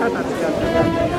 他打าท